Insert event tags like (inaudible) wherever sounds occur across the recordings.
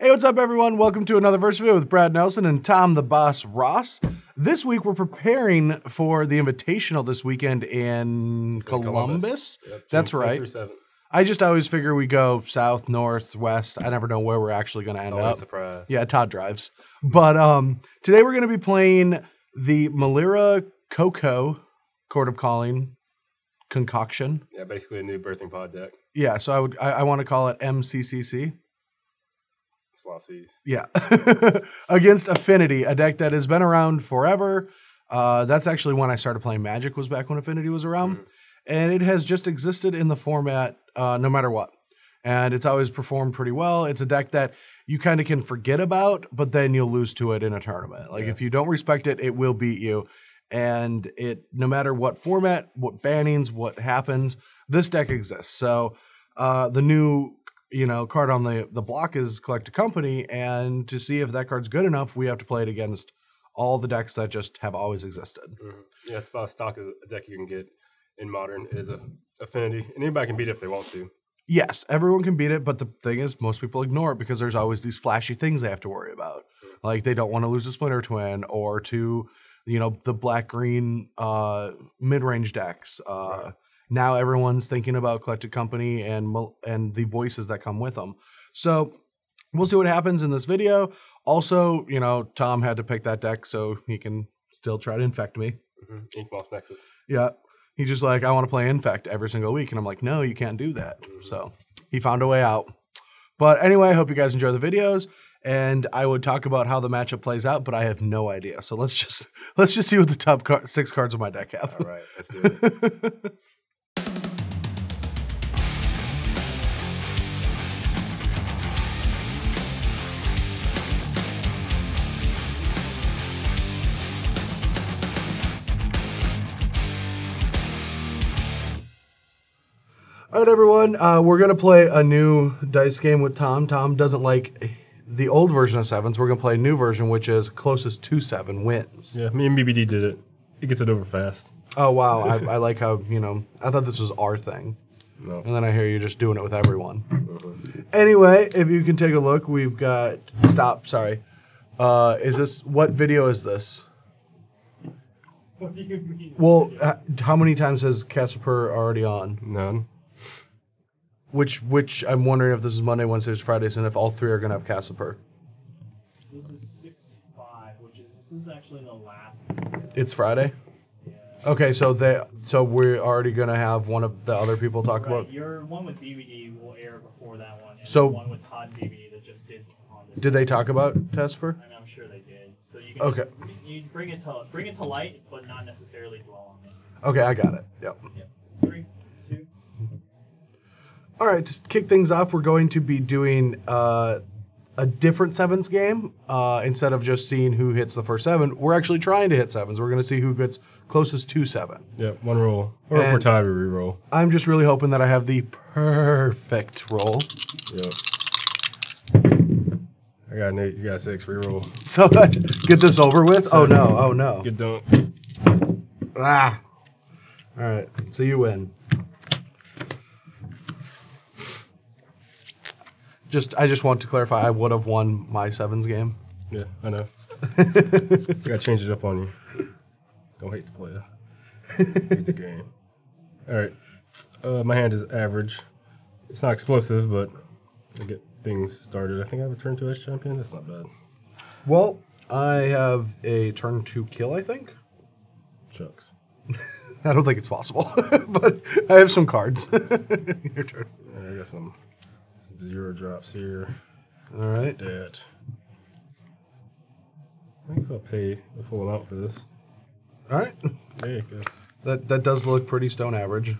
Hey, what's up, everyone? Welcome to another verse video with Brad Nelson and Tom the Boss Ross. This week, we're preparing for the Invitational this weekend in Columbus. Yep, That's June right. through. I just always figure we go south, north, west. I never know where we're actually going to end Always up. surprise. Yeah, Todd drives. But um, today we're going to be playing the Melira Coco Chord of Calling concoction. Yeah, basically a new birthing pod deck. Yeah, so I would I, I want to call it MCCC. Slot C's. Yeah, (laughs) against Affinity, a deck that has been around forever. Uh, that's actually when I started playing Magic. Was back when Affinity was around, Mhm. and it has just existed in the format uh, no matter what. And it's always performed pretty well. It's a deck that you kind of can forget about, but then you'll lose to it in a tournament. Like Yeah. if you don't respect it, it will beat you. And it, no matter what format, what bannings, what happens, this deck exists. So uh, the new, you know, card on the the block is collected company, and to see if that card's good enough, we have to play it against all the decks that just have always existed. Mhm. Yeah, it's about as stock as a deck you can get in modern. It is a affinity, and anybody can beat it if they want to. Yes, everyone can beat it, but the thing is, most people ignore it because there's always these flashy things they have to worry about. Like they don't want to lose a Splinter Twin or to, you know, the black green uh, mid range decks. Uh, Right. Now everyone's thinking about Collected Company and and the voices that come with them. So we'll see what happens in this video. Also, you know, Tom had to pick that deck so he can still try to infect me. hmm Ink Nexus. Yeah. He's just like, I want to play Infect every single week. And I'm like, no, you can't do that. Mhm. So he found a way out. But anyway, I hope you guys enjoy the videos. And I would talk about how the matchup plays out, but I have no idea. So let's just (laughs) let's just see what the top car- six cards of my deck have. All right, let's do it. (laughs) All right, everyone. Uh, we're gonna play a new dice game with Tom. Tom doesn't like the old version of sevens. We're gonna play a new version, which is closest to seven wins. yeah, me and BBD did it. It gets it over fast. Oh wow, I, I like how you know. I thought this was our thing, No. and then I hear you just doing it with everyone. Anyway, if you can take a look, we've got stop. Sorry, uh, is this what video is this? What do you mean? Well, uh, how many times has Casper already on? None. Which which I'm wondering if this is Monday, Wednesdays, Fridays, and if all three are gonna have Casper. This is six five, which is this is actually the last. It's Friday. Yeah. Okay, so they so we're already gonna have one of the other people talk Right, about. your one with BBD will air before that one. So- the one with Todd BBD that just did on this. Did they talk about Casper? I mean, I'm sure they did. So you can Okay. just- you bring it to bring it to light, but not necessarily dwell on it. Okay, I got it. Yep. yep. Three. All right, to kick things off, we're going to be doing uh, a different sevens game. Uh, instead of just seeing who hits the first seven, we're actually trying to hit sevens. We're going to see who gets closest to seven. Yep, one roll. Or if we're And- tied, we re-roll. I'm just really hoping that I have the perfect roll. Yep. I got an eight. You got a six. Re-roll. (laughs) So get this over with. Oh no! Oh no! Good dunk. Ah! All right, so you win. Just, I just want to clarify. I would have won my sevens game. Yeah, I know. I (laughs) gotta change it up on you. Don't hate the player. hate the game. All right. Uh, my hand is average. It's not explosive, but I get things started. I think I have a turn two Etched Champion. That's not bad. Well, I have a turn two kill. I think. Chucks. (laughs) I don't think it's possible, (laughs) but I have some cards. Your turn. I got some zero drops here. All right. That. I think I'll pay the full amount for this. All right. There you go. That that does look pretty stone average.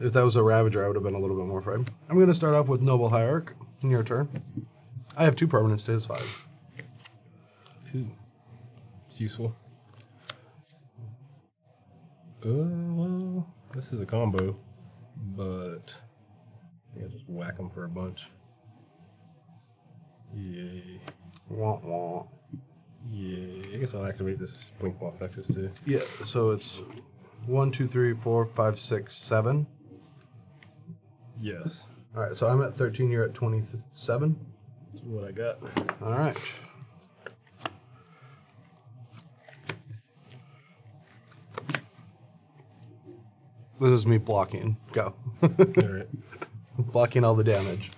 If that was a Ravager, I would have been a little bit more afraid. I'm going to start off with Noble Hierarch. In your turn. I have two permanents to his five. Ooh. It's useful. Uh, well, this is a combo, but I just whack them for a bunch. Yay. Wah, wah. Yay. I guess I'll activate this Blinkmoth Nexus too. Yeah, so it's one, two, three, four, five, six, seven. Yes. All right, so I'm at 13. You're at 27. That's what I got. All right. This is me blocking. Go. (laughs) All right. Blocking all the damage.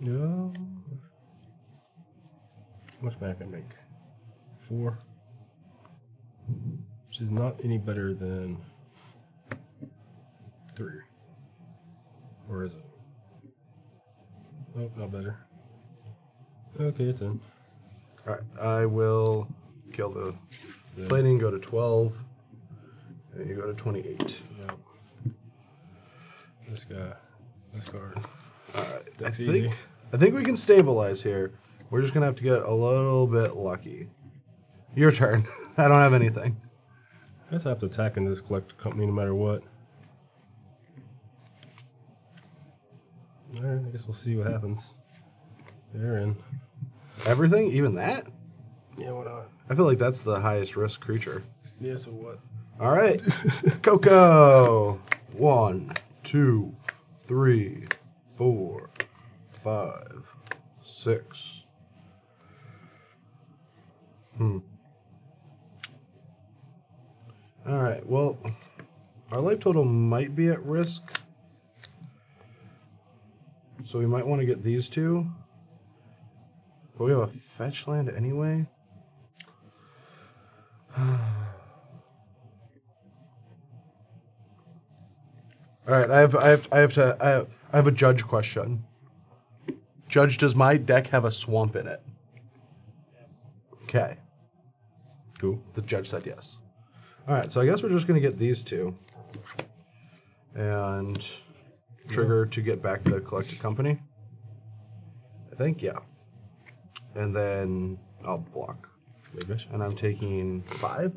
No. How much mana can I make? Four. Which is not any better than three. Or is it? Nope, not better. Okay, it's in. All right. I will kill the So, plating. Go to twelve. And you go to twenty-eight. Yep. This guy. This card. All right. That's I easy. think I think we can stabilize here. We're just gonna have to get a little bit lucky. Your turn. (laughs) I don't have anything. I guess I have to attack into this collected company no matter what. Alright, I guess we'll see what happens. They're in. Everything, even that. Yeah, what not? I feel like that's the highest risk creature. Yeah, so what? All right, (laughs) Coco. One, two, three, four, five, six. Hmm. All right. Well, our life total might be at risk, so we might want to get these two. But we have a fetch land anyway. All right, I have, I have, I have to, I have, I have a judge question. Judge, does my deck have a swamp in it? Okay, Cool. the judge said yes. All right, so I guess we're just gonna get these two, and trigger to get back to collected company. I think yeah, and then I'll block, Maybe and I'm taking five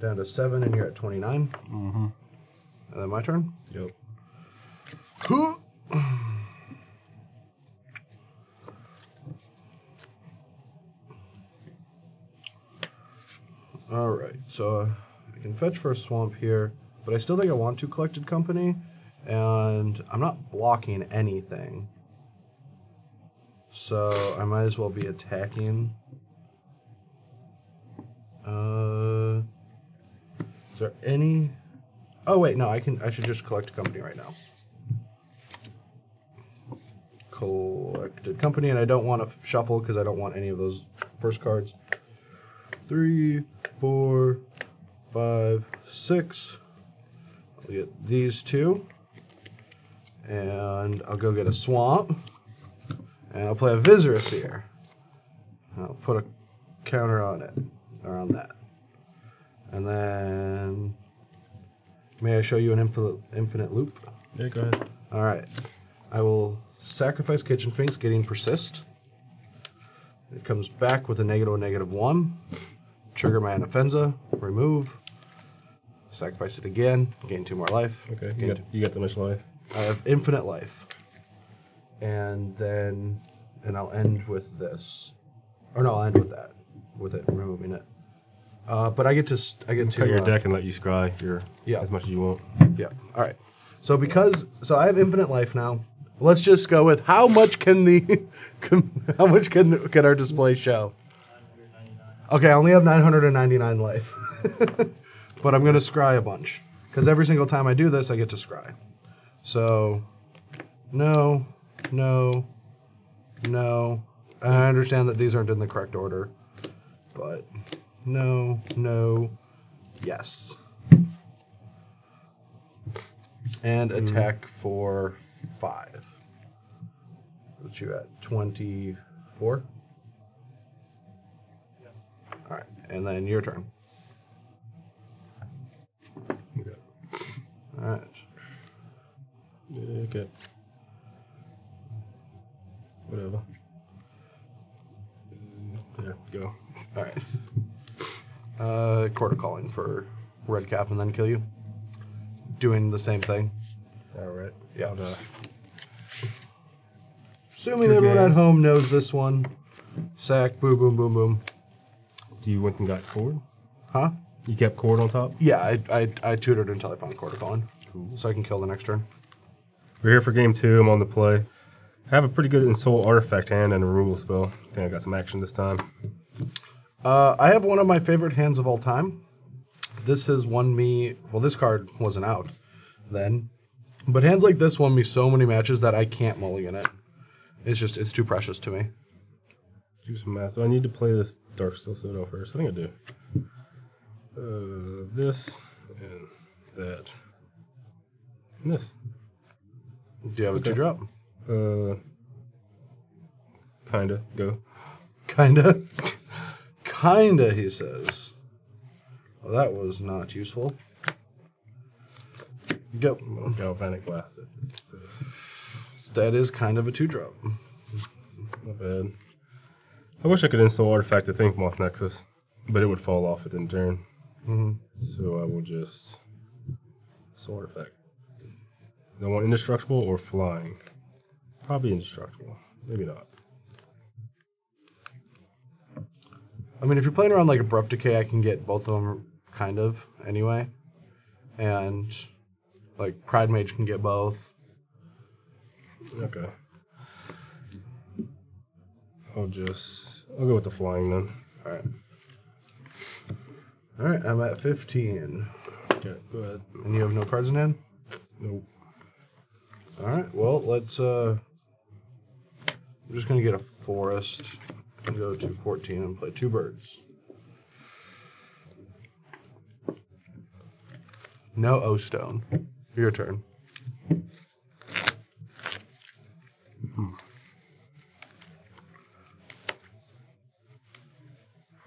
down to seven, and you're at twenty nine. Mm-hmm. And then my turn. Yep. All right, so uh, I can fetch for a swamp here, but I still think I want to collected company, and I'm not blocking anything. So I might as well be attacking. Uh, is there any? Oh wait, no, I can. I should just collect a company right now. Collected company, and I don't want to shuffle because I don't want any of those first cards three, four, five, six. I'll get these two. And I'll go get a swamp. And I'll play a Viscera Seer here. I'll put a counter on it, or on that. And then, may I show you an infinite, infinite loop? Yeah, go ahead. All right. I will sacrifice Kitchen Finks, getting Persist. It comes back with a negative, negative one. Trigger my Anafenza, remove. Sacrifice it again, gain two more life. Okay, you got, you got that much life. I have infinite life. And then, and I'll end with this. Or no, I'll end with that. With it, removing it. Uh, but I get to, st- I get to. Cut your uh, deck and let you scry your Yeah. as much as you want. Yeah. All right. So because so I have infinite life now. Let's just go with how much can the (laughs) how much can can our display show? Okay, I only have 999 life. (laughs) but I'm going to scry a bunch cuz every single time I do this I get to scry. So no, no, no. I understand that these aren't in the correct order. But no, no, yes. And hmm. attack for five. Put you at 24. Yes. All right, and then your turn. Okay. All right. Yeah, Okay. Whatever. Yeah, go. All right. Uh, Chord of Calling for red cap and then kill you. Doing the same thing. All right. Yeah. I'll, Assuming Good everyone game. at home knows this one. Sack, boom, boom, boom, boom. do you went and got Chord? Huh? You kept Chord on top? Yeah, I, I, I tutored until I found Chord of Calling. Cool. So I can kill the next turn. We're here for game two. I'm on the play. I have a pretty good Ensoul artifact hand and a removal spell. I think I got some action this time. Uh, I have one of my favorite hands of all time. This has won me. Well, this card wasn't out then, but hands like this won me so many matches that I can't mulligan it. It's just it's too precious to me. Do some math. Do I need to play this Dark Citadel first? I think I do. Uh, this and that. And this. Do you have a two drop? Uh, kinda. Go. Kinda. (laughs) Kinda, he says. Well, that was not useful. Go. Galvanic Blasted. That is kind of a two drop. Not bad. I wish I could Ensoul Artifact to Inkmoth Nexus, but it would fall off it in turn. Mhm. So I will just. Soul Artifact. Do I want indestructible or flying? Probably indestructible. Maybe not. I mean, if you're playing around like Abrupt Decay, I can get both of them kind of anyway. And like Pride Mage can get both. Okay. I'll just. I'll go with the flying then. All right. All right, I'm at 15. Yeah, go ahead. And you have no cards in hand? Nope. All right, well, let's. uh I'm just going to get a forest and go to 14 and play two birds. No O stone. Your turn.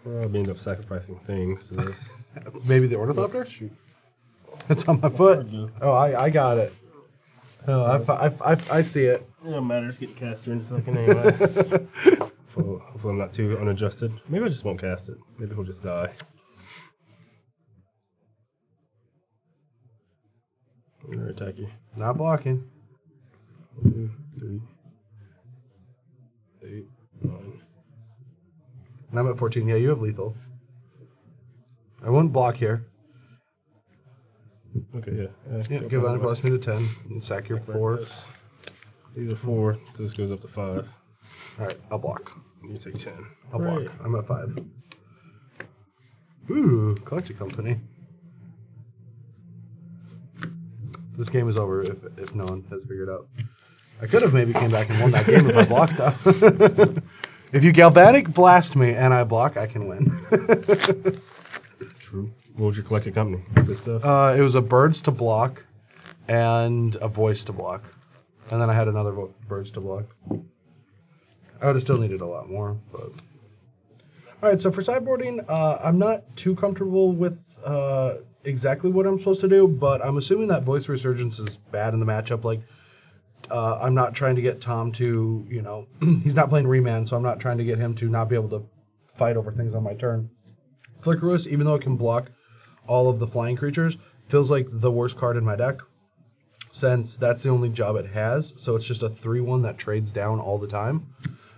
Probably end up sacrificing things to this. (laughs) Maybe the Ornithopter? Shoot. It's on my foot. Oh, I, I got it. Oh, I, I, I, I see it. It don't matter. Just get cast in (laughs) a second anyway. Hopefully, hopefully I'm not too unadjusted. Maybe I just won't cast it. Maybe he'll just die. I'm gonna attack you. Not blocking. Two, three, eight, nine. And I'm at 14. Yeah, you have lethal. I won't block here. Okay, yeah. Uh, yeah Yeah, give on plus me to 10 and sack your four. These are four, so this goes up to five. All right, I'll block. You take ten. I'll Hooray. block. I'm at five. Ooh, collected company. This game is over if, if no one has figured out. I could have maybe came back and won that game if I blocked though. (laughs) if you galvanic blast me and I block, I can win. True. What was your collected company? This stuff. Uh, it was a birds to block and a voice to block. And then I had another vo- birds to block. I would have still needed a lot more, but. All right, so for sideboarding, uh, I'm not too comfortable with uh, exactly what I'm supposed to do, but I'm assuming that voice resurgence is bad in the matchup. Like, uh, I'm not trying to get Tom to, you know, (clears throat) he's not playing Remand, so I'm not trying to get him to not be able to fight over things on my turn. Flickerwisp, even though it can block all of the flying creatures, feels like the worst card in my deck since that's the only job it has. So it's just a 3 1 that trades down all the time.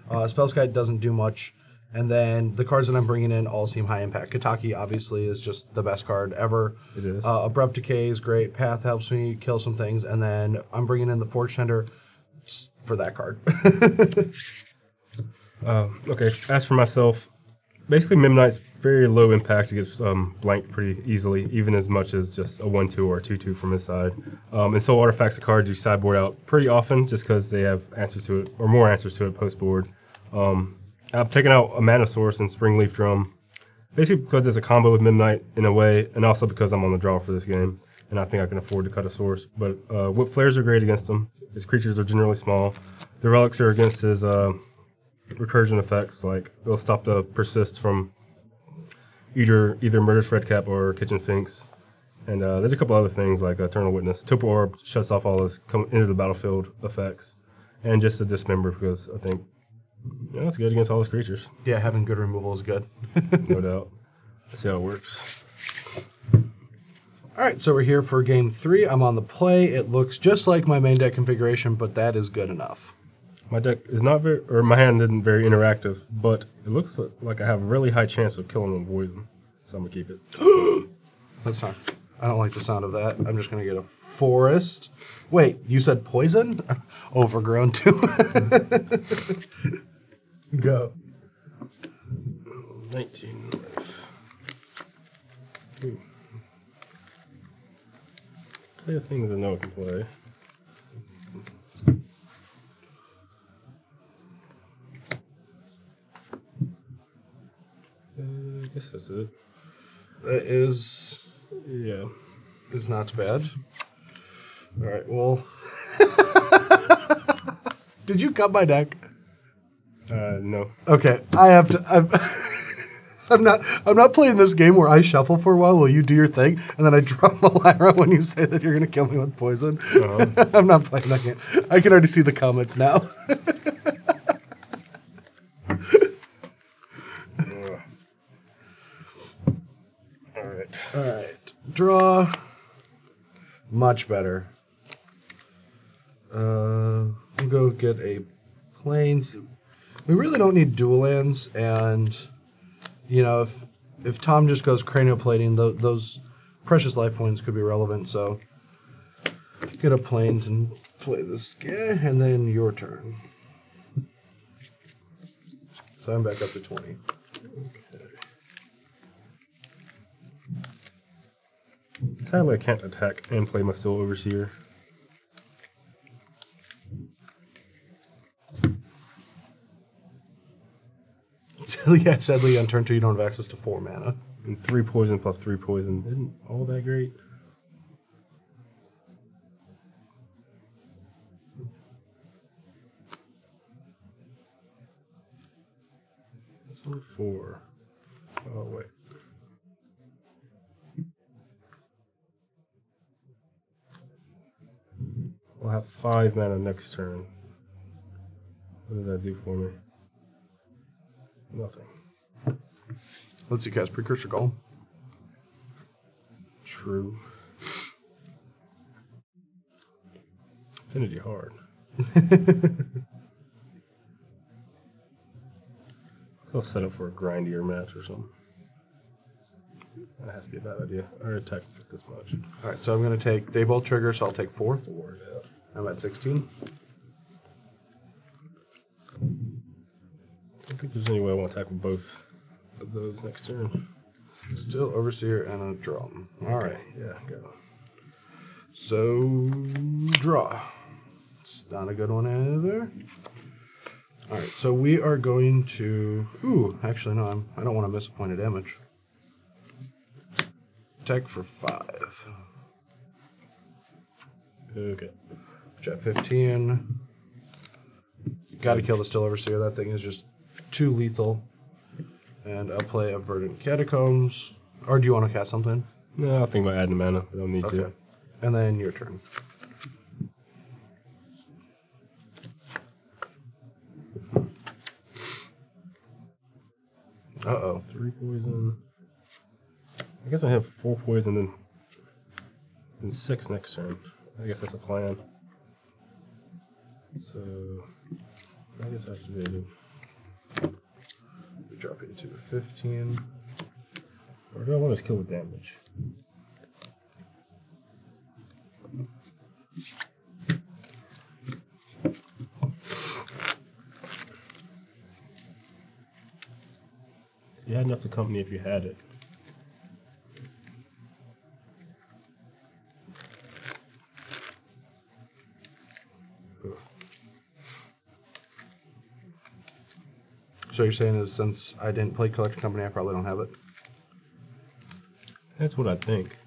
Uh, Spellskite doesn't do much. And then the cards that I'm bringing in all seem high impact. Kataki obviously is just the best card ever. It is. Uh, Abrupt Decay is great. Path helps me kill some things. And then I'm bringing in the Forge Tender for that card. (laughs) Um, okay, as for myself, basically Memnite's very low impact. It gets um, blanked pretty easily, even as much as just a 1-2 or a 2-2 from his side. Um, and so artifacts a cards you sideboard out pretty often just because they have answers to it, or more answers to it post-board. Um, I've taken out a Mana Source and Spring Leaf Drum, basically because it's a combo with Memnite in a way, and also because I'm on the draw for this game, and I think I can afford to cut a source. But uh, Whip Flares are great against him. His creatures are generally small. The Relics are against his... Uh, recursion effects like they'll stop the persist from either either murderous redcap or kitchen finks and uh, there's a couple other things like eternal witness Torpor Orb shuts off all his come into the battlefield effects and just the dismember because i think yeah, that's good against all his creatures yeah, having good removal is good. (laughs) no doubt Let's see how it works All right, so we're here for game three. I'm on the play. It looks just like my main deck configuration, but that is good enough. my deck is not very or my hand isn't very interactive but it looks like i have a really high chance of killing with poison so i'm gonna keep it (gasps) That's not. I don't like the sound of that. I'm just gonna get a forest. Wait, you said poison? (laughs) Overgrown too. (laughs) Go. 19 life. Ooh. Play the things I know I can play. Uh, I guess that's it. That is Yeah. is not bad. All right. Well, (laughs) did you cut my deck? Uh, no. Okay, I have to. I'm, (laughs) I'm not. I'm not playing this game where I shuffle for a while while you do your thing, and then I (laughs) drop Melira when you say that you're gonna kill me with poison. Uh-huh. (laughs) I'm not playing that game. I can already see the comments now. All right. All right, draw. Much better. Uh, we'll go get a planes. We really don't need dual lands, and you know if if Tom just goes Cranial Plating, th- those precious life points could be relevant. So get a planes and play this guy, and then your turn. So I'm back up to twenty. Sadly, I can't attack and play my Steel Overseer. (laughs) yeah, sadly, on turn two, you don't have access to four mana. And three poison plus three poison isn't all that great. It's only four. Oh wait. We'll have five mana next turn. What does that do for me? Nothing. Let's see, cast Precursor Golem. True. Infinity hard. (laughs) I'll set up for a grindier match or something. That has to be a bad idea. I already attacked this much. All right, so I'm going to take Daybolt Trigger, so I'll take four. I'm at 16. Don't think there's any way I want to tackle both of those next turn. Steel Overseer and a Drum. All right, Yeah, go. so draw. It's not a good one either. All right, so we are going to. Ooh, actually, no, I'm, I don't want to miss a point of damage. Attack for five. Okay. At 15. Got to kill the Steel Overseer. That thing is just too lethal. And I'll play a Verdant Catacombs. Or do you want to cast something? No, I'll think about adding mana. I don't need Okay. to. And then your turn. Uh oh. Three poison. I guess I have four poison and, and six next turn. I guess that's a plan. So I guess activated. We drop it to a 15. Or do I want to kill with damage? You had enough to company if you had it. So you're saying is since I didn't play Collected Company, I probably don't have it? That's what I think.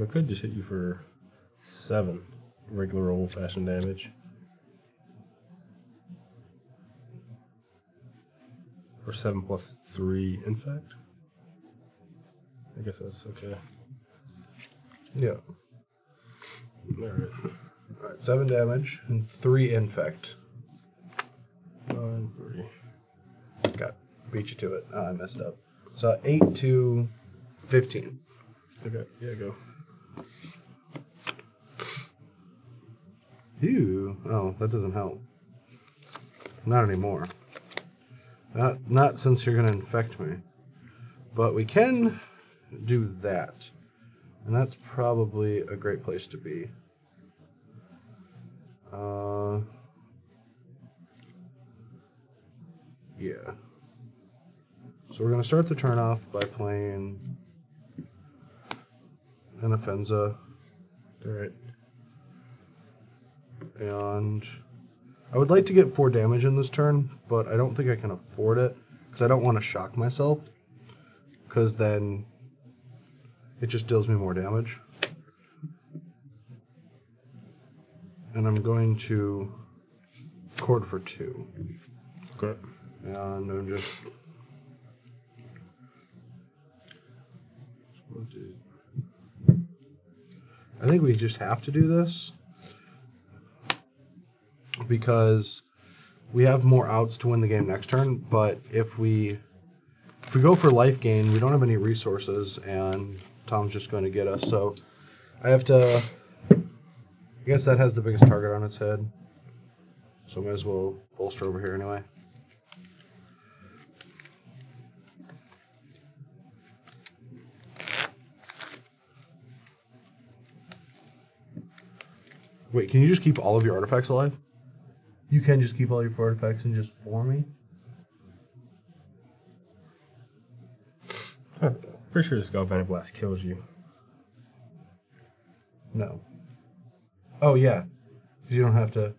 I could just hit you for seven regular old fashioned damage. Or seven plus three, in fact. I guess that's okay. Yeah. Alright. Alright, seven damage and three infect. Nine, three. Got beat you to it. Oh, I messed up. So eight to fifteen. Okay, yeah, go. Ew. Oh, that doesn't help. Not anymore. Not not since you're gonna infect me. But we can do that. And that's probably a great place to be. Uh, yeah. So we're going to start the turn off by playing Anafenza. Alright. And I would like to get four damage in this turn, but I don't think I can afford it because I don't want to shock myself. Because then it just deals me more damage. And I'm going to Chord for two. Okay. And I'm just. I think we just have to do this because we have more outs to win the game next turn. But if we if we go for life gain, we don't have any resources, and Tom's just going to get us. So I have to. I guess that has the biggest target on its head. So I might as well bolster over here anyway. Wait, can you just keep all of your artifacts alive? You can just keep all your artifacts and just for me? Huh, Pretty sure this Galvanic Blast kills you. No. Oh, yeah. Because you don't have to.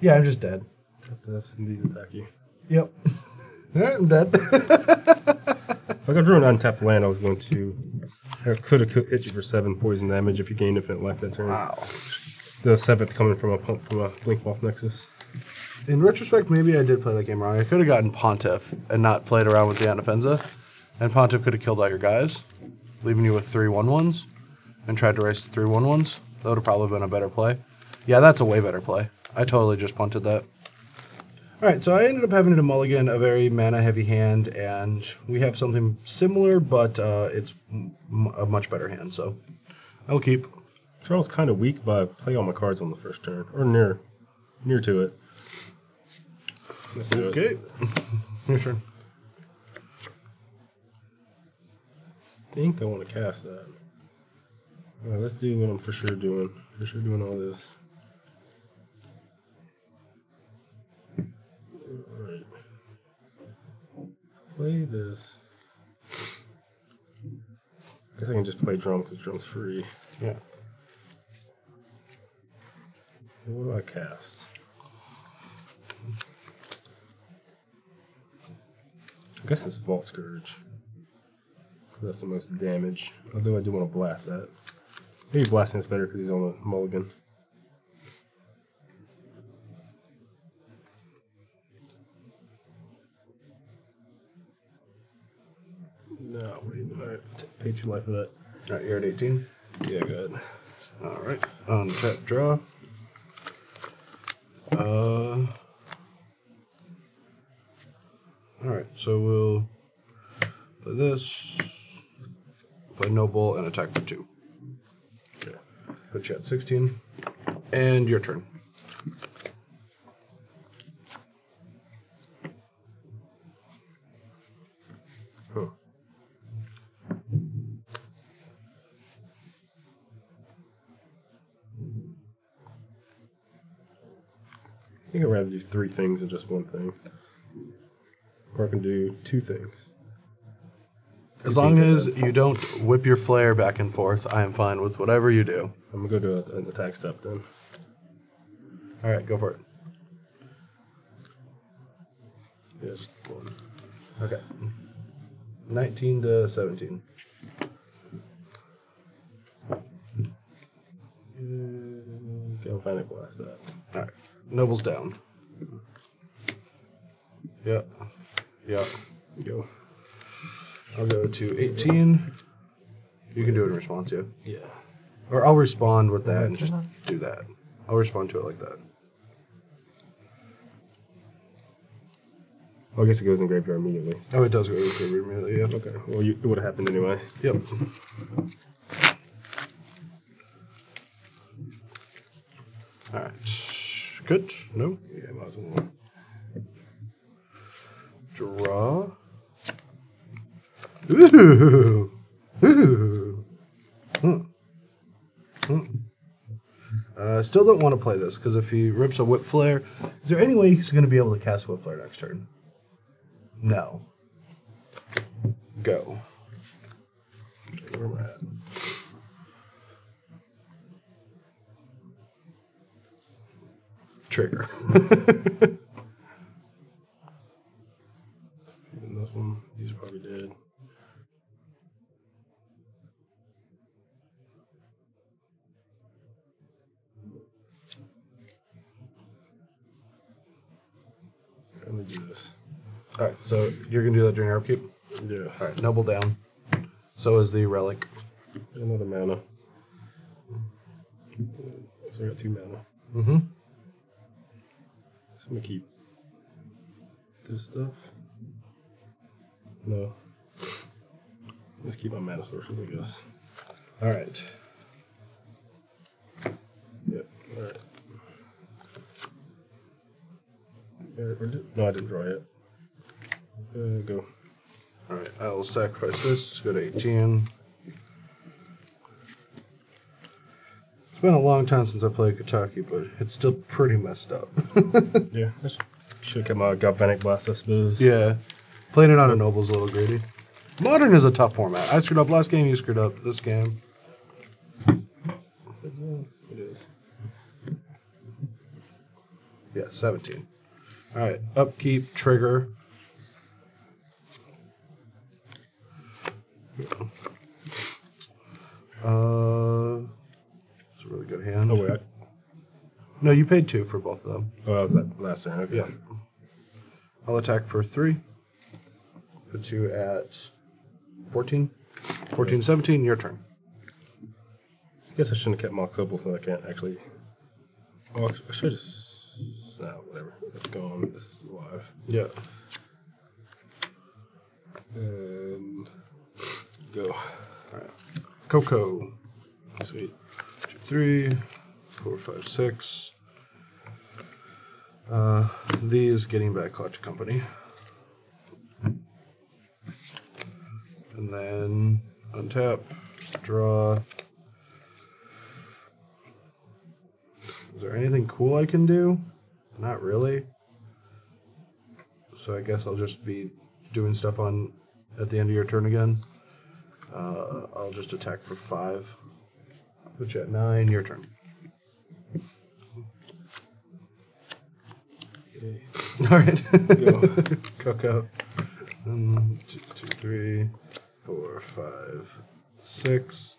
Yeah, I'm just dead. After this, and these attack you. Yep. (laughs) Alright, I'm dead. If I got drew an untapped land, I was going to. I could have hit you for seven poison damage if you gained infinite life that turn. wow. The seventh coming from a pump from a Blinkmoth Nexus. In retrospect, maybe I did play that game wrong. I could have gotten Pontiff and not played around with the Anafenza. And Pontiff could have killed all your guys, leaving you with three 1 1s, and tried to race the three 1 1s. That would have probably been a better play. Yeah, that's a way better play. I totally just punted that. All right, so I ended up having to mulligan a very mana heavy hand, and we have something similar, but uh, it's a much better hand. So I'll keep. Charles kind of weak, but I play all my cards on the first turn or near, near to it. Let's do it. Okay. (laughs) Your turn. I think I want to cast that. All right, let's do what I'm for sure doing. For sure doing all this. Alright. Play this. I guess I can just play drum because drum's free. Yeah. What do I cast? I guess it's Vault Skirge. That's the most damage. Although I do want to blast that. Maybe blasting is better because he's on the mulligan. No, wait. Alright, pay two life for that. All right, you're at 18. Yeah, good. All right. Untap um, draw. Uh. All right. So we'll play this, play noble, and attack for two. Okay. Put you at 16, and your turn. I think I'd rather do three things than just one thing. Or I can do two things. As long as you don't whip your flare back and forth, I am fine with whatever you do. I'm gonna go to a- an attack step then. All right, go for it. Yeah, just one. Okay. 19 to 17. Go find a blast that. All right. Noble's down. Yep. Yep. Go. I'll go to 18. You can do it in response, yeah. Yeah. Or I'll respond with that and just do that. I'll respond to it like that. Well, I guess it goes in graveyard immediately. Oh, it does go in graveyard immediately, yeah. Okay. Well, you, it would have happened anyway. Yep. (laughs) All right. Good. No. Yeah, might as well. Draw. Ooh. Ooh. Huh. Mm. Mm. Mm. I still don't want to play this because if he rips a whip flare, is there any way he's going to be able to cast whip flare next turn? No. Go. Where? Trigger. (laughs) Even this one, these are probably dead. Let me do this. All right, so you're going to do that during your upkeep? Yeah. All right, noble down. So is the relic. Another mana. So I got two mana. Mm-hmm. So I'm gonna keep this stuff. No. Let's keep my mana sources, I guess. All right. Yep. All right. Yeah, or did- No, I didn't draw yet. Uh, go. All right, I will sacrifice this. Go to 18. It's been a long time since I played Kentucky, but it's still pretty messed up. (laughs) Yeah. I should have kept my Galvanic Blast, I suppose. yeah, playing it on a noble's a little greedy. Modern is a tough format. I screwed up last game. You screwed up this game. Yeah, 17. All right, upkeep, trigger. Uh, it's a really good hand. Oh, wait. I, No, you paid two for both of them. oh, that was that last turn. Okay. Yeah. I'll attack for three. Put you at 14. 14, 17, your turn. I guess I shouldn't have kept Mox Opal so I can't actually. Oh, I should just. No, whatever. It's gone. This is alive. Yeah. Um, go. Coco. Sweet. Two, three, four, five, six. Uh, these getting back Clutch Company. And then untap, draw. Is there anything cool I can do? Not really. So I guess I'll just be doing stuff on at the end of your turn again. Uh, I'll just attack for five. Put you at nine. Your turn. (laughs) All right. Go. (laughs) Coco. One, two, two, three, four, five, six.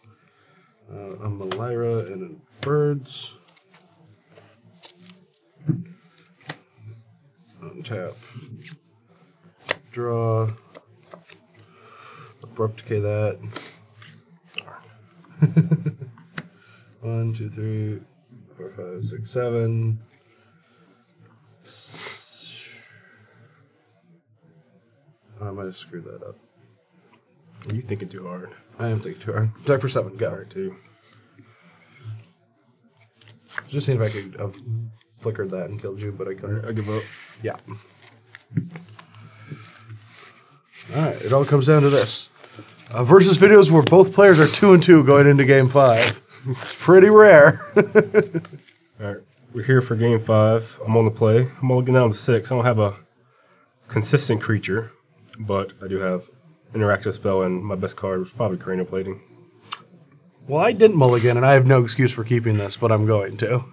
Uh, a Melira and a birds. Untap. Draw. Decay that. (laughs) One, two, three, four, five, six, seven. I might have screwed that up. Are You thinking too hard. I am thinking too hard. Attack for seven. Go. Alright, too. Just seeing if I could have flickered that and killed you, but I couldn't. I give up. Yeah. All right. It all comes down to this. Uh, versus videos where both players are two and two going into game five. It's pretty rare. (laughs) Alright, we're here for game five. I'm on the play. I'm only down to six. I don't have a consistent creature, but I do have interactive spell, and my best card was probably cranial plating. well, I didn't mulligan, and I have no excuse for keeping this, but I'm going to.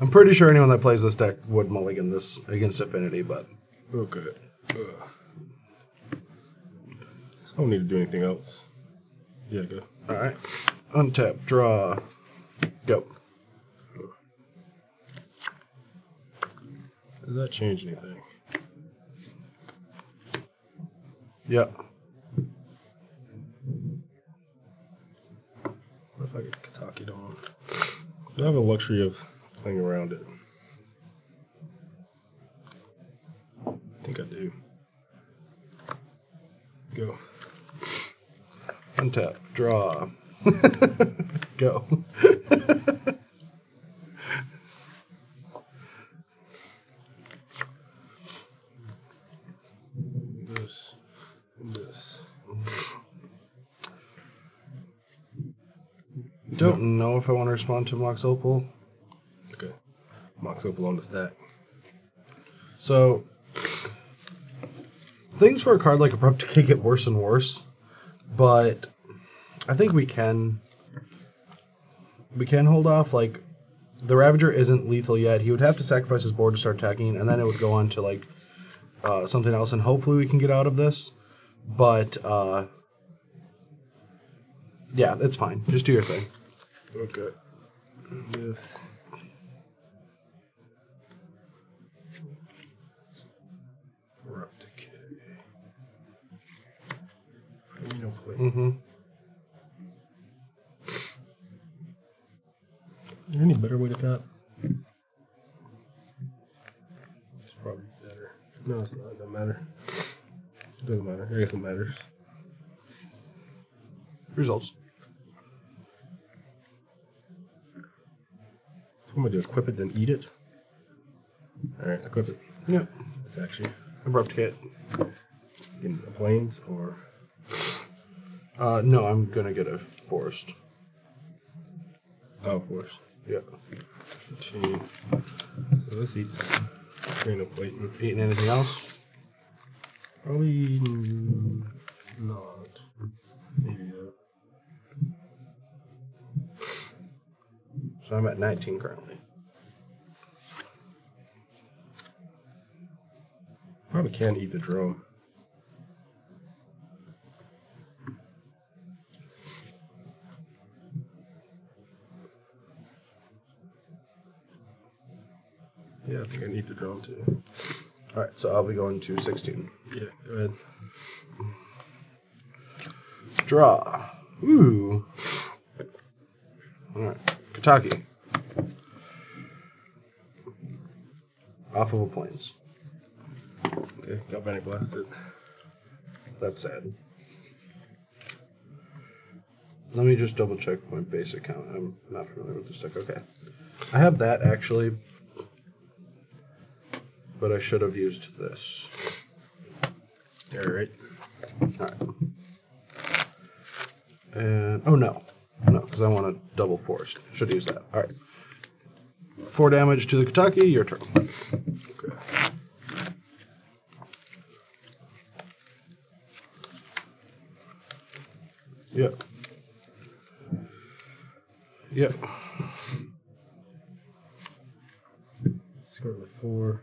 I'm pretty sure anyone that plays this deck would mulligan this against Affinity, but Okay. Ugh. I don't need to do anything else. Yeah, go. all right. Untap, draw, go. Does that change anything? Yep. What if I get Kataki on? Do I have a luxury of playing around it? I think I do. Go. Untap, draw, (laughs) go. This. This. Don't know if I want to respond to Mox Opal. Okay. Mox Opal on the stack. So things for a card like Abrupt Decay get worse and worse, but I think we can we can hold off. Like the Ravager isn't lethal yet. He would have to sacrifice his board to start attacking, and then it would go on to like uh, something else, and hopefully we can get out of this. But uh, yeah, it's fine. Just do your thing. Okay. Reno plate. Mm-hmm. Is there any better way to tap? It's probably better. No, it's not. It doesn't matter. It doesn't matter. I guess it matters. Results. I'm gonna do equip it, then eat it. Alright, equip it. Yep. It's actually Abrupt Decay. getting the plains or Uh, no, I'm gonna get a forest. oh of course. Yeah. 15. So this eats train of plate. Eating anything else? Probably not. Maybe So I'm at 19 currently. probably can't eat the drone. Yeah, I think I need the drone too. All right, so I'll be going to 16. Yeah, go ahead. Draw. Ooh. All right, Kataki. Off of a plains. Okay, galvanic blast it. That's sad. Let me just double check my base account. I'm not familiar with this deck. Okay. I have that actually, but I should have used this. All right. Alright. And uh, oh no, no, because I want a double force. Should use that. All right. Four damage to the Kataki. Your turn. Okay. Yep. Yep. Start with four.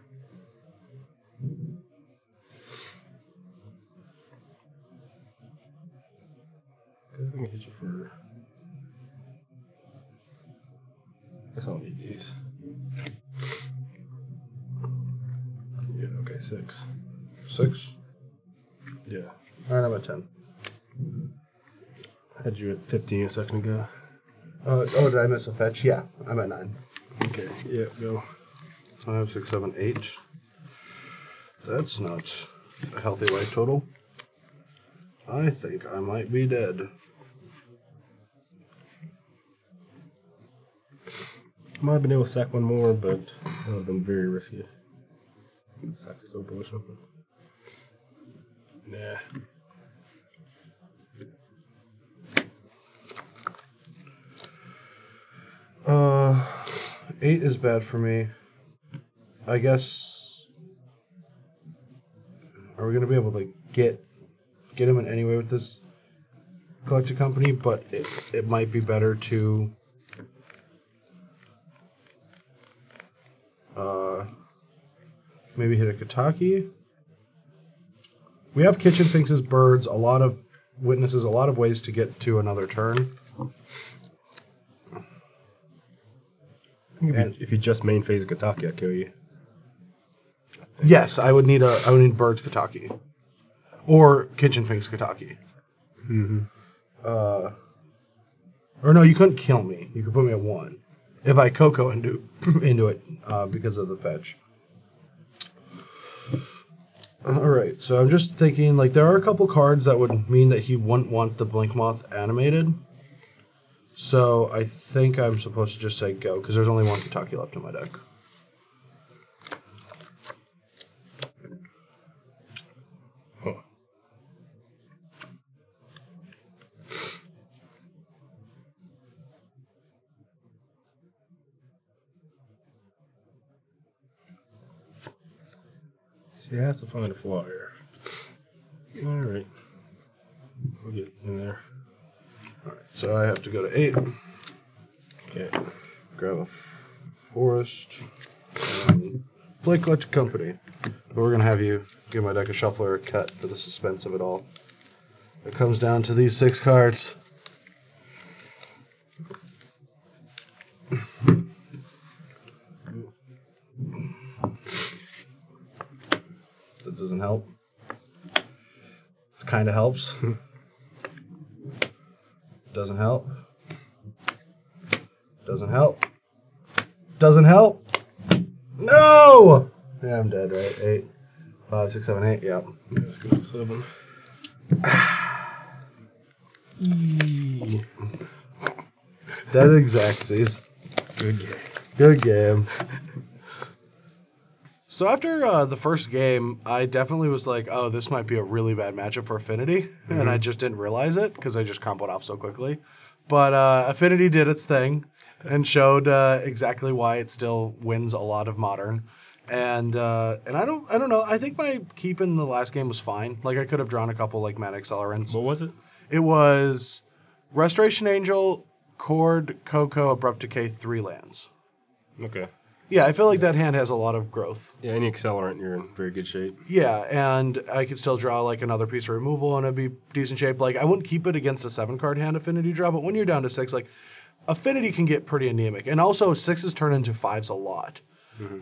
Okay, I can hit you for. I guess I don't need these. Yeah, okay, six. Six. Yeah. All right, I'm at ten. I had you at 15 a second ago. Uh, oh, did I miss a fetch? Yeah, I'm at nine. Okay, yeah, go. Five, six, seven, eight. That's not a healthy life total. I think I might be dead. Might have been able to sack one more, but that would have been very risky. Sack this open or something. Nah. Uh, eight is bad for me. I guess. Are we gonna be able to get get him in any way with this collected company? But it, it might be better to. Uh, maybe hit a Kataki. We have Kitchen Finks as birds. A lot of witnesses. A lot of ways to get to another turn. If, And- you, if you just main phase Kataki, I'll kill you. Yes, I would need a I would need birds Kataki. Or kitchen finks Kataki. Mm-hmm. Uh or no, you couldn't kill me. You could put me at one. If I Coco into (clears throat) into it, uh, because of the fetch. Alright, so I'm just thinking like there are a couple cards that would mean that he wouldn't want the Blinkmoth animated. So I think I'm supposed to just say go, because there's only one Kataki left in my deck. She has to find a flyer. All right. We'll get in there. All right. So I have to go to eight, Okay. grab a forest, and play collected company. But we're gonna have you give my deck a shuffler cut for the suspense of it all. It comes down to these six cards. That doesn't help. It kind of helps. Doesn't help. Doesn't help. Doesn't help. No! Yeah, I'm dead, right? Eight, five, six, seven, eight. Yep. Let's go to seven. Dead exactsies. Good game. Good game. So after uh, the first game, I definitely was like, "Oh, this might be a really bad matchup for Affinity," and I just didn't realize it because I just comboed off so quickly. But uh, Affinity did its thing and showed uh, exactly why it still wins a lot of Modern. And uh, and I don't I don't know. I think my keep in the last game was fine. Like I could have drawn a couple like mana accelerants. What was it? It was Restoration Angel, Cord, Coco, Abrupt Decay, three lands. Okay. Yeah, I feel like that hand has a lot of growth. Yeah, any accelerant, you're in very good shape. Yeah, and I could still draw like another piece of removal and it'd be decent shape. Like I wouldn't keep it against a seven card hand affinity draw, but when you're down to six, like affinity can get pretty anemic. And also sixes turn into fives a lot.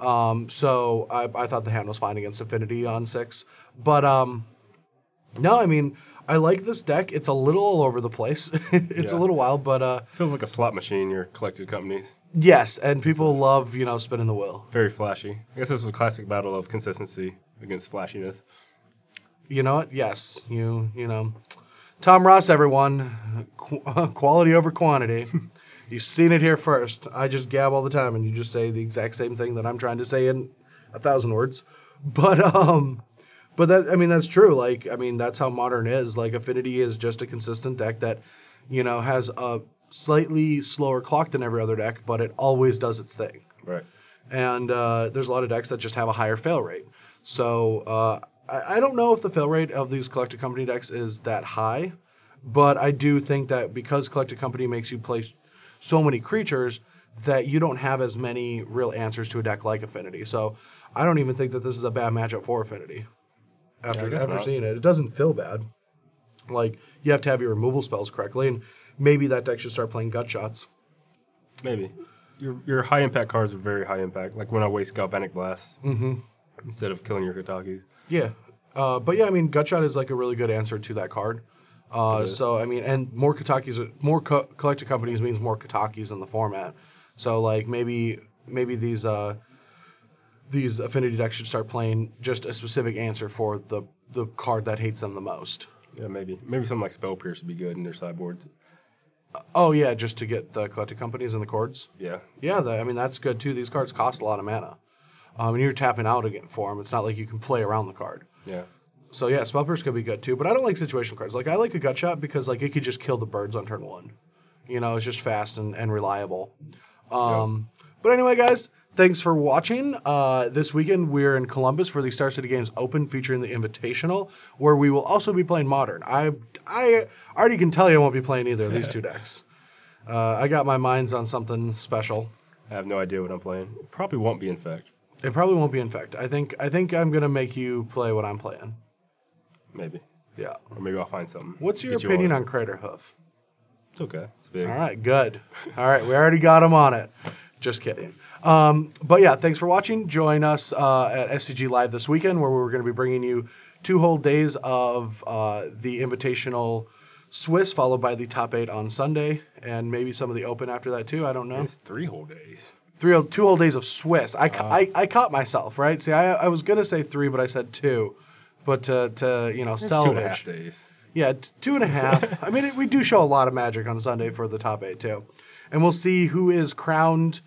Um, so I, I thought the hand was fine against affinity on six. But um no, I mean I like this deck. It's a little all over the place. (laughs) it's a little wild, but uh Feels like a slot machine, your collected companies. yes, and people love, you know, spinning the wheel. Very flashy. I guess this was a classic battle of consistency against flashiness. You know what? Yes, you you know, Tom Ross, everyone, Qu- (laughs) quality over quantity. (laughs) You've seen it here first. I just gab all the time, and you just say the exact same thing that I'm trying to say in a thousand words. But um, but that I mean that's true. Like I mean that's how modern is. Like Affinity is just a consistent deck that, you know, has a slightly slower clock than every other deck, but it always does its thing Right. and uh, there's a lot of decks that just have a higher fail rate. So uh, I, I don't know if the fail rate of these collected company decks is that high, but I do think that because collected company makes you play so many creatures that you don't have as many real answers to a deck like Affinity. So I don't even think that this is a bad matchup for Affinity. After guess after not. seeing it, it doesn't feel bad. Like you have to have your removal spells correctly, and maybe that deck should start playing Gutshots. Maybe. Your your high impact cards are very high impact. Like when I waste Galvanic Blast instead of killing your Katakis. Yeah. Uh, but yeah, I mean, Gutshot is like a really good answer to that card. Uh, so I mean, and more Katakis, more co- collected companies means more Katakis in the format. So like maybe maybe these uh, these affinity decks should start playing just a specific answer for the the card that hates them the most. Yeah, maybe. Maybe something like Spell Pierce would be good in their sideboards. Oh yeah, just to get the collected companies and the chords. Yeah. Yeah, the, I mean that's good too. These cards cost a lot of mana, um, and you're tapping out again for them. It's not like you can play around the card. Yeah. So yeah, spell pierce could be good too, but I don't like situational cards. Like I like a Gutshot because like it could just kill the birds on turn one. You know, it's just fast and, and reliable. Um, But anyway, guys, thanks for watching. Uh, this weekend we're in Columbus for the Star City Games Open, featuring the Invitational, where we will also be playing Modern. I I already can tell you I won't be playing either of these two decks. Uh, I got my minds on something special. I have no idea what I'm playing. Probably won't be Infect. It probably won't be Infect. I think I think I'm gonna make you play what I'm playing. Maybe. Yeah. Or maybe I'll find something. What's your Get you opinion on? on Craterhoof? It's okay. It's big. All right, good. All right, we already got him on it. Just kidding. Um, but yeah, thanks for watching. Join us uh, at SCG Live this weekend, where we're going to be bringing you two whole days of uh, the Invitational Swiss, followed by the top eight on Sunday, and maybe some of the Open after that too. I don't know. It's three whole days. Three, two whole days of Swiss. I, ca- I, I caught myself right. See, I, I was gonna say three, but I said two. But to, to you know It's two salvage. and a half days. Yeah, t- two and a half. I mean, it, we do show a lot of magic on Sunday for the top eight too, and we'll see who is crowned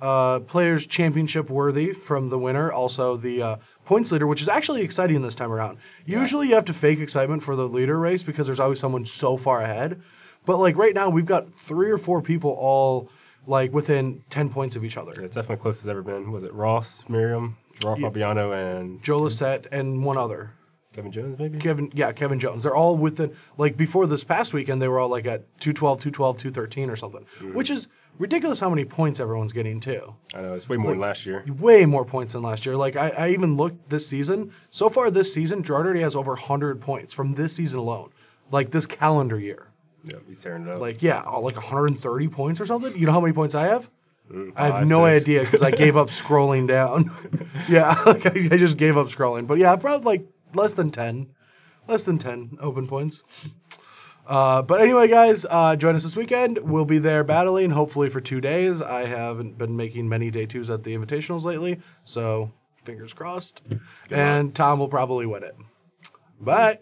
uh, Players Championship worthy from the winner. Also, the uh, points leader, which is actually exciting this time around. Usually, you have to fake excitement for the leader race because there's always someone so far ahead. But like right now, we've got three or four people all like within 10 points of each other. It's definitely close as ever been. Was it Ross, Merriam, Raw Fabiano, and Joe Lossett and one other. Kevin Jones, maybe? Kevin, yeah, Kevin Jones. They're all within, like before this past weekend, they were all like at 212, 212, 213 or something, which is ridiculous how many points everyone's getting too. I know, it's way more than last year. Way more points than last year. Like I, I even looked this season. So far this season, Gerard already has over 100 points from this season alone. Like this calendar year. Yeah, he's tearing it up. Like yeah, oh, like 130 points or something. You know how many points I have? Mm, I have five, no six. idea because I gave up (laughs) scrolling down. (laughs) yeah, (laughs) like I, I just gave up scrolling. But yeah, probably like less than 10. Less than 10 open points. Uh, but anyway, guys, uh, join us this weekend. We'll be there battling, hopefully for two days. I haven't been making many day twos at the invitationals lately, so fingers crossed. and Tom will probably win it. Bye.